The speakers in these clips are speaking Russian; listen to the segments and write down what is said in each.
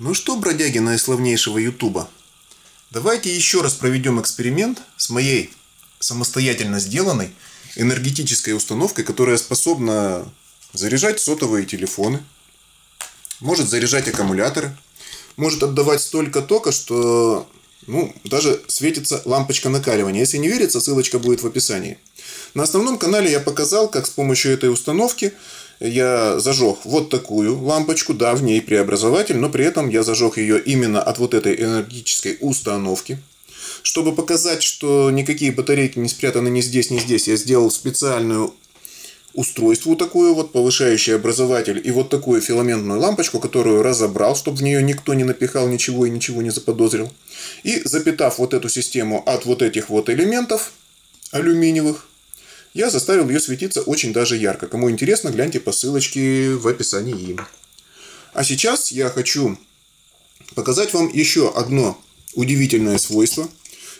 Ну что, бродяги наиславнейшего Ютуба, давайте еще раз проведем эксперимент с моей самостоятельно сделанной энергетической установкой, которая способна заряжать сотовые телефоны, может заряжать аккумуляторы, может отдавать столько тока, что ну, даже светится лампочка накаливания. Если не верится, ссылочка будет в описании. На основном канале я показал, как с помощью этой установки я зажег вот такую лампочку, да, в ней преобразователь, но при этом я зажег ее именно от вот этой энергетической установки. Чтобы показать, что никакие батарейки не спрятаны ни здесь, ни здесь, я сделал специальную устройство такую вот, повышающий образователь и вот такую филаментную лампочку, которую разобрал, чтобы в нее никто не напихал ничего и ничего не заподозрил. И запитав вот эту систему от вот этих вот элементов алюминиевых, я заставил ее светиться очень даже ярко. Кому интересно, гляньте по ссылочке в описании. А сейчас я хочу показать вам еще одно удивительное свойство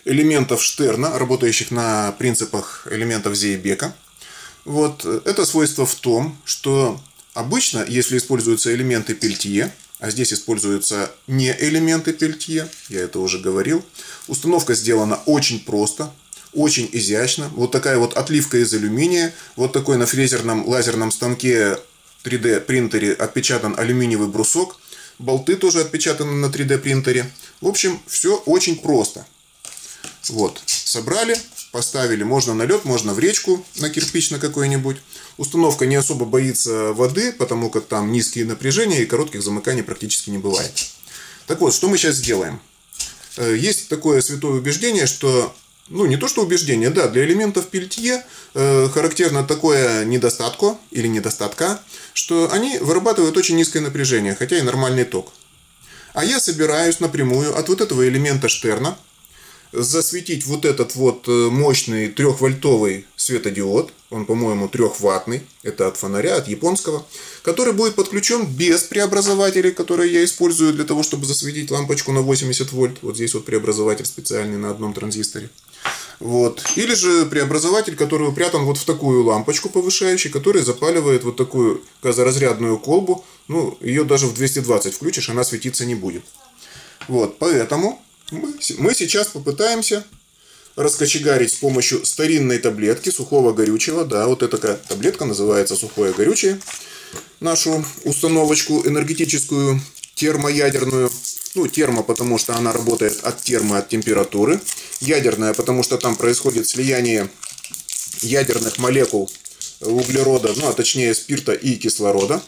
элементов Штерна, работающих на принципах элементов Зейбека. Вот это свойство в том, что обычно, если используются элементы Пельтье, а здесь используются не элементы Пельтье, я это уже говорил, установка сделана очень просто, очень изящно. Вот такая вот отливка из алюминия. Вот такой на фрезерном лазерном станке 3D принтере отпечатан алюминиевый брусок. Болты тоже отпечатаны на 3D принтере. В общем, все очень просто. Вот, собрали, поставили. Можно на лед, можно в речку, на кирпич на какой-нибудь. Установка не особо боится воды, потому как там низкие напряжения и коротких замыканий практически не бывает. Так вот, что мы сейчас сделаем? Э, есть такое святое убеждение, что ну, не то что убеждение, да, для элементов пельтье э, характерно такое недостатку или недостатка, что они вырабатывают очень низкое напряжение, хотя и нормальный ток. А я собираюсь напрямую от вот этого элемента Штерна засветить вот этот вот э, мощный трехвольтовый светодиод, он, по-моему, трехваттный, это от фонаря, от японского, который будет подключен без преобразователей, которые я использую для того, чтобы засветить лампочку на 80 вольт. Вот здесь вот преобразователь специальный на одном транзисторе. Вот. Или же преобразователь, который упрятан вот в такую лампочку повышающую, который запаливает вот такую газоразрядную колбу. Ну, ее даже в 220 включишь, она светиться не будет. Вот, поэтому мы, сейчас попытаемся раскочегарить с помощью старинной таблетки сухого горючего. Да, вот эта такая таблетка называется сухое горючее. Нашу установочку энергетическую термоядерную. Ну, термо, потому что она работает от термо, от температуры. Ядерная, потому что там происходит слияние ядерных молекул углерода, ну, а точнее спирта и кислорода.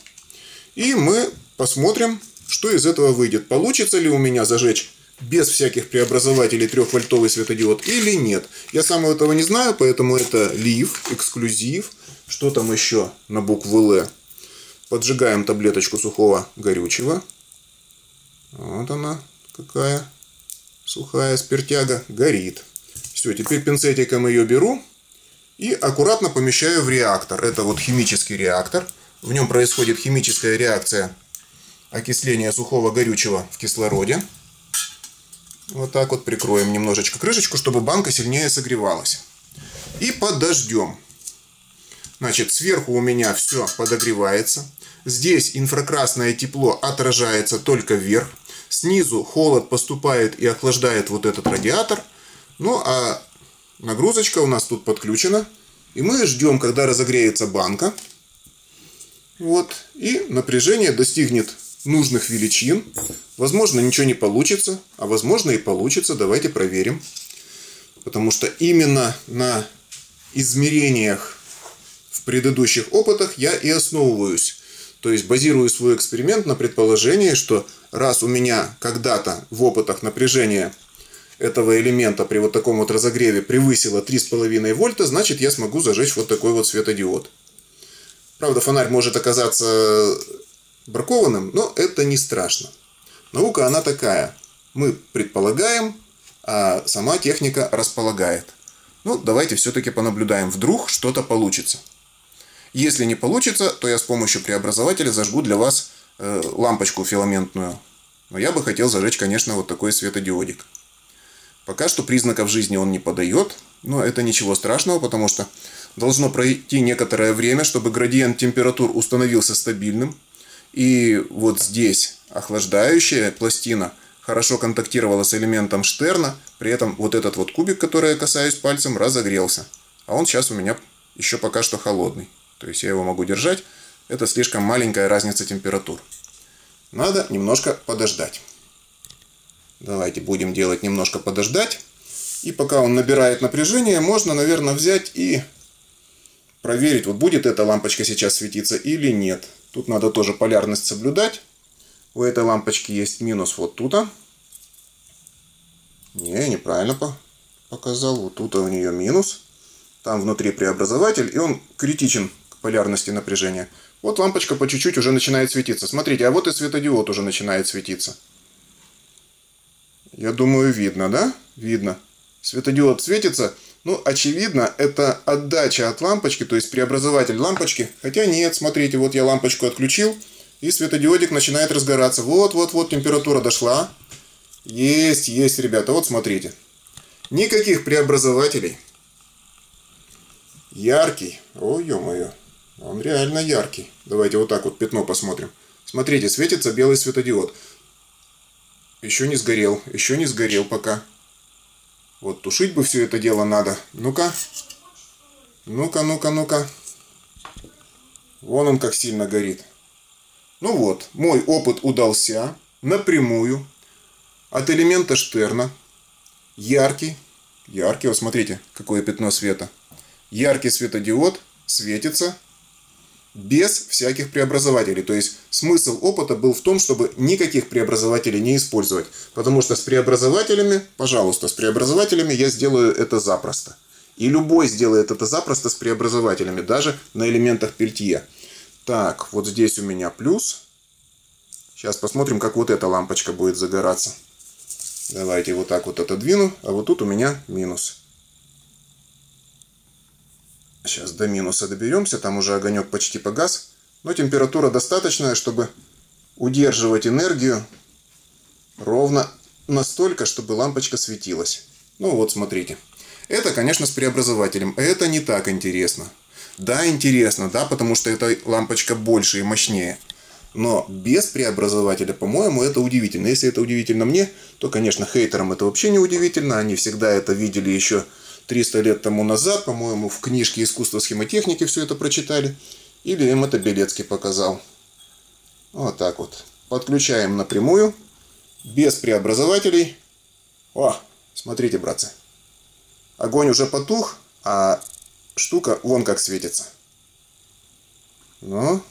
И мы посмотрим, что из этого выйдет. Получится ли у меня зажечь без всяких преобразователей трехвольтовый светодиод или нет. Я сам этого не знаю, поэтому это лив, эксклюзив. Что там еще на букву Л? Поджигаем таблеточку сухого горючего. Вот она какая сухая спиртяга. Горит. Все, теперь пинцетиком ее беру и аккуратно помещаю в реактор. Это вот химический реактор. В нем происходит химическая реакция окисления сухого горючего в кислороде. Вот так вот прикроем немножечко крышечку, чтобы банка сильнее согревалась. И подождем. Значит, сверху у меня все подогревается. Здесь инфракрасное тепло отражается только вверх. Снизу холод поступает и охлаждает вот этот радиатор. Ну, а нагрузочка у нас тут подключена. И мы ждем, когда разогреется банка. Вот. И напряжение достигнет нужных величин. Возможно, ничего не получится, а возможно и получится. Давайте проверим. Потому что именно на измерениях в предыдущих опытах я и основываюсь. То есть базирую свой эксперимент на предположении, что раз у меня когда-то в опытах напряжение этого элемента при вот таком вот разогреве превысило 3,5 вольта, значит я смогу зажечь вот такой вот светодиод. Правда, фонарь может оказаться бракованным, но это не страшно. Наука она такая. Мы предполагаем, а сама техника располагает. Ну, давайте все-таки понаблюдаем. Вдруг что-то получится. Если не получится, то я с помощью преобразователя зажгу для вас э, лампочку филаментную. Но я бы хотел зажечь, конечно, вот такой светодиодик. Пока что признаков жизни он не подает, но это ничего страшного, потому что должно пройти некоторое время, чтобы градиент температур установился стабильным. И вот здесь охлаждающая пластина хорошо контактировала с элементом Штерна. При этом вот этот вот кубик, который я касаюсь пальцем, разогрелся. А он сейчас у меня еще пока что холодный. То есть я его могу держать. Это слишком маленькая разница температур. Надо немножко подождать. Давайте будем делать немножко подождать. И пока он набирает напряжение, можно, наверное, взять и проверить, вот будет эта лампочка сейчас светиться или нет. Тут надо тоже полярность соблюдать. У этой лампочки есть минус вот тут. Не, неправильно показал. Вот тут у нее минус. Там внутри преобразователь, и он критичен к полярности напряжения. Вот лампочка по чуть-чуть уже начинает светиться. Смотрите, а вот и светодиод уже начинает светиться. Я думаю, видно, да? Видно. Светодиод светится. Ну, очевидно, это отдача от лампочки, то есть преобразователь лампочки. Хотя нет, смотрите, вот я лампочку отключил, и светодиодик начинает разгораться. Вот-вот-вот температура дошла. Есть, есть, ребята, вот смотрите. Никаких преобразователей. Яркий. Ой, ё-моё. Он реально яркий. Давайте вот так вот пятно посмотрим. Смотрите, светится белый светодиод. Еще не сгорел. Еще не сгорел пока. Вот тушить бы все это дело надо. Ну-ка. Ну-ка, ну-ка, ну-ка. Вон он как сильно горит. Ну вот, мой опыт удался напрямую от элемента Штерна. Яркий. Яркий, вот смотрите, какое пятно света. Яркий светодиод светится без всяких преобразователей. То есть смысл опыта был в том, чтобы никаких преобразователей не использовать. Потому что с преобразователями, пожалуйста, с преобразователями я сделаю это запросто. И любой сделает это запросто с преобразователями, даже на элементах пельтье. Так, вот здесь у меня плюс. Сейчас посмотрим, как вот эта лампочка будет загораться. Давайте вот так вот отодвину, а вот тут у меня минус. Сейчас до минуса доберемся, там уже огонек почти погас. Но температура достаточная, чтобы удерживать энергию ровно настолько, чтобы лампочка светилась. Ну вот, смотрите. Это, конечно, с преобразователем. Это не так интересно. Да, интересно, да, потому что эта лампочка больше и мощнее. Но без преобразователя, по-моему, это удивительно. Если это удивительно мне, то, конечно, хейтерам это вообще не удивительно. Они всегда это видели еще 300 лет тому назад, по-моему, в книжке «Искусство схемотехники» все это прочитали. Или им это Белецкий показал. Вот так вот. Подключаем напрямую, без преобразователей. О, смотрите, братцы. Огонь уже потух, а штука вон как светится. Ну,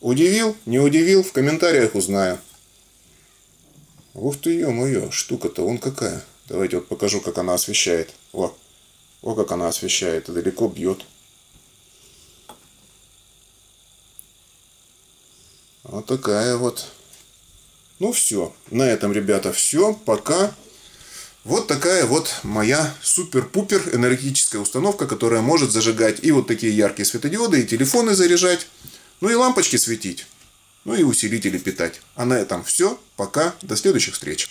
удивил, не удивил, в комментариях узнаю. Ух ты, ё-моё, штука-то вон какая. Давайте вот покажу, как она освещает. О, о, как она освещает, и далеко бьет. Вот такая вот. Ну все, на этом, ребята, все. Пока. Вот такая вот моя супер-пупер энергетическая установка, которая может зажигать и вот такие яркие светодиоды, и телефоны заряжать, ну и лампочки светить, ну и усилители питать. А на этом все. Пока. До следующих встреч.